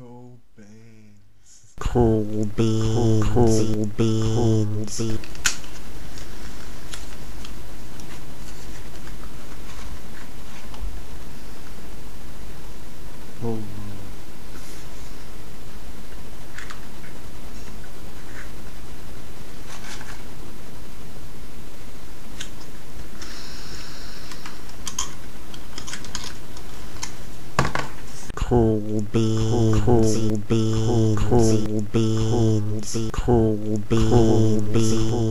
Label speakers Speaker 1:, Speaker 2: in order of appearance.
Speaker 1: Cool beans.
Speaker 2: Cool beans. Cool beans.
Speaker 1: Oh.
Speaker 2: Cool beans. Cool beans. Cool beans. Cool beans. Cool beans.